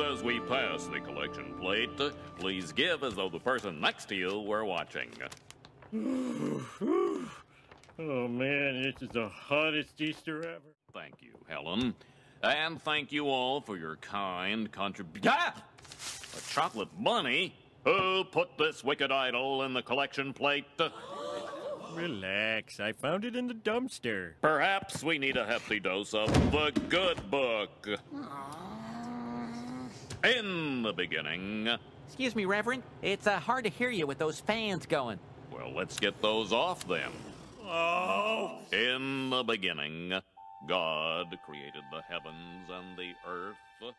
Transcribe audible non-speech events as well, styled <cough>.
As we pass the collection plate, please give as though the person next to you were watching. <sighs> Oh man, this is the hottest Easter ever. Thank you, Helen. And thank you all for your kind contribution. Ah! A chocolate bunny? Who put this wicked idol in the collection plate? <gasps> Relax, I found it in the dumpster. Perhaps we need a hefty dose of the good book. In the beginning. Excuse me, Reverend. It's uh, hard to hear you with those fans going. Well, let's get those off then. Oh! In the beginning, God created the heavens and the earth.